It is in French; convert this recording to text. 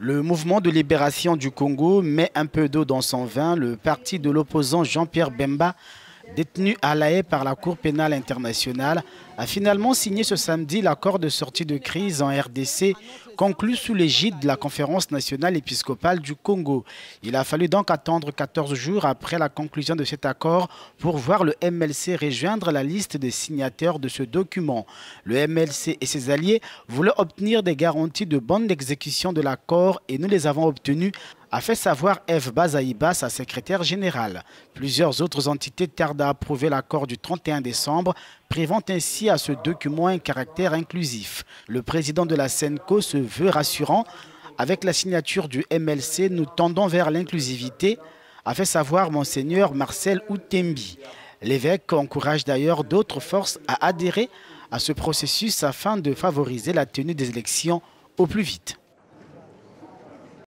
Le mouvement de libération du Congo met un peu d'eau dans son vin. Le parti de l'opposant Jean-Pierre Bemba détenu à La Haye par la Cour pénale internationale, a finalement signé ce samedi l'accord de sortie de crise en RDC conclu sous l'égide de la Conférence nationale épiscopale du Congo. Il a fallu donc attendre 14 jours après la conclusion de cet accord pour voir le MLC rejoindre la liste des signataires de ce document. Le MLC et ses alliés voulaient obtenir des garanties de bonne exécution de l'accord et nous les avons obtenues a fait savoir Eve Bazaïba, sa secrétaire générale. Plusieurs autres entités tardent à approuver l'accord du 31 décembre, privant ainsi à ce document un caractère inclusif. Le président de la SENCO se veut rassurant. Avec la signature du MLC, nous tendons vers l'inclusivité, a fait savoir Monseigneur Marcel Outembi. L'évêque encourage d'ailleurs d'autres forces à adhérer à ce processus afin de favoriser la tenue des élections au plus vite.